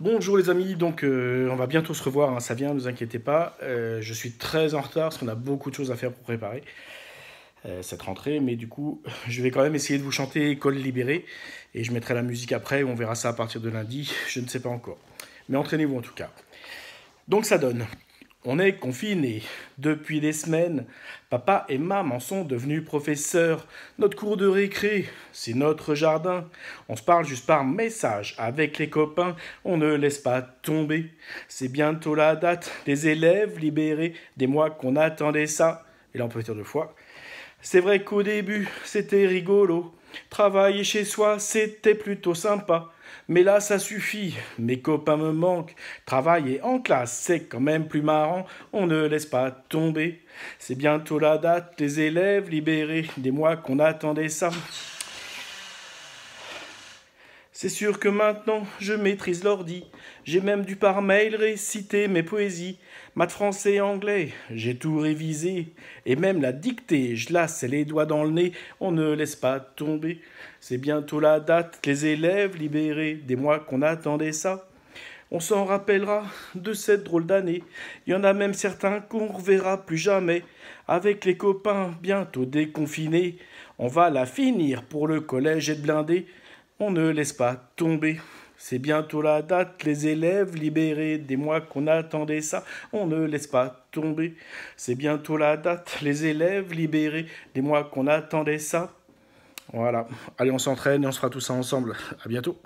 Bonjour les amis, donc euh, on va bientôt se revoir, hein, ça vient, ne vous inquiétez pas. Euh, je suis très en retard parce qu'on a beaucoup de choses à faire pour préparer euh, cette rentrée, mais du coup je vais quand même essayer de vous chanter École libérée et je mettrai la musique après, on verra ça à partir de lundi, je ne sais pas encore. Mais entraînez-vous en tout cas. Donc ça donne on est confinés depuis des semaines. Papa et maman sont devenus professeurs. Notre cours de récré, c'est notre jardin. On se parle juste par message avec les copains. On ne laisse pas tomber. C'est bientôt la date des élèves libérés. Des mois qu'on attendait ça. Et là, on peut dire deux fois. C'est vrai qu'au début, c'était rigolo. Travailler chez soi, c'était plutôt sympa. Mais là, ça suffit. Mes copains me manquent. Travailler en classe, c'est quand même plus marrant. On ne laisse pas tomber. C'est bientôt la date des élèves libérés. Des mois qu'on attendait ça. C'est sûr que maintenant je maîtrise l'ordi. J'ai même dû par mail réciter mes poésies. Maths français et anglais, j'ai tout révisé. Et même la dictée, je lasse les doigts dans le nez. On ne laisse pas tomber. C'est bientôt la date, les élèves libérés. Des mois qu'on attendait ça. On s'en rappellera de cette drôle d'année. Il y en a même certains qu'on reverra plus jamais. Avec les copains bientôt déconfinés, on va la finir pour le collège et de blindé. On ne laisse pas tomber. C'est bientôt la date, les élèves libérés, des mois qu'on attendait ça, on ne laisse pas tomber. C'est bientôt la date, les élèves libérés, des mois qu'on attendait ça. Voilà. Allez, on s'entraîne et on se fera tout ça ensemble. À bientôt.